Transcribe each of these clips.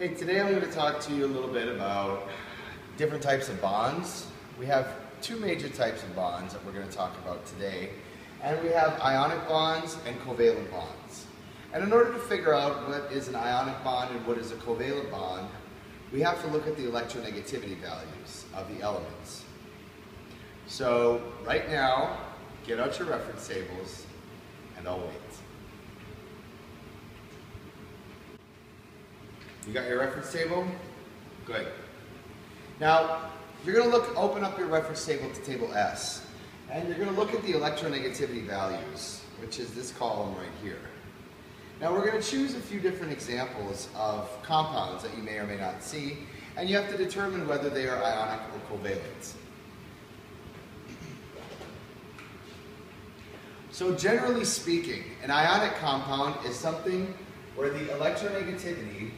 Hey, today I'm going to talk to you a little bit about different types of bonds. We have two major types of bonds that we're going to talk about today. And we have ionic bonds and covalent bonds. And in order to figure out what is an ionic bond and what is a covalent bond, we have to look at the electronegativity values of the elements. So right now, get out your reference tables and I'll wait. You got your reference table? Good. Now, you're going to look, open up your reference table to table S, and you're going to look at the electronegativity values, which is this column right here. Now we're going to choose a few different examples of compounds that you may or may not see, and you have to determine whether they are ionic or covalent. So generally speaking, an ionic compound is something where the electronegativity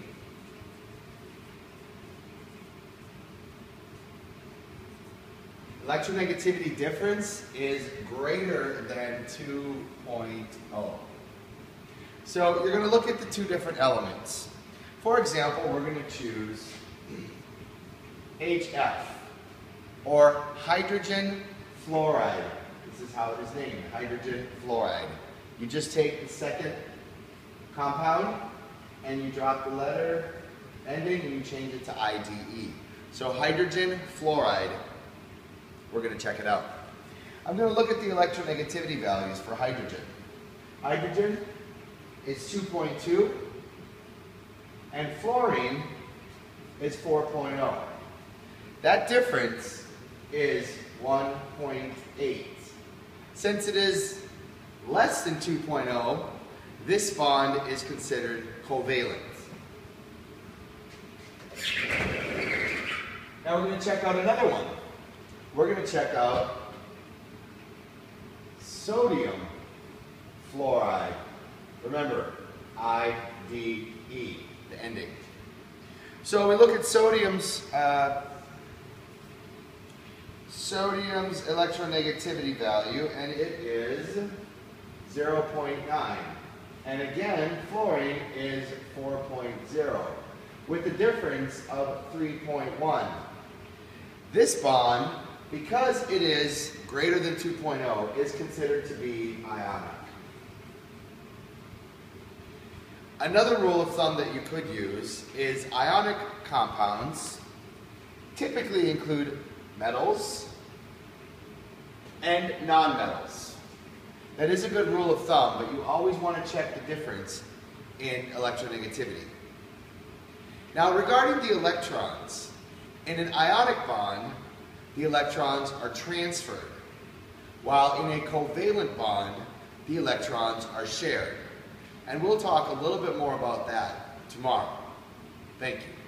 electronegativity difference is greater than 2.0. So you're going to look at the two different elements. For example, we're going to choose HF, or hydrogen fluoride. This is how it is named, hydrogen fluoride. You just take the second compound and you drop the letter ending and you change it to IDE. So hydrogen fluoride we're going to check it out. I'm going to look at the electronegativity values for hydrogen. Hydrogen is 2.2 and fluorine is 4.0. That difference is 1.8. Since it is less than 2.0, this bond is considered covalent. Now we're going to check out another one we're going to check out sodium fluoride. Remember, IDE, the ending. So we look at sodium's uh, sodium's electronegativity value, and it is 0.9. And again, fluorine is 4.0, with a difference of 3.1. This bond because it is greater than 2.0, is considered to be ionic. Another rule of thumb that you could use is ionic compounds typically include metals and nonmetals. That is a good rule of thumb, but you always want to check the difference in electronegativity. Now regarding the electrons, in an ionic bond, the electrons are transferred, while in a covalent bond, the electrons are shared. And we'll talk a little bit more about that tomorrow. Thank you.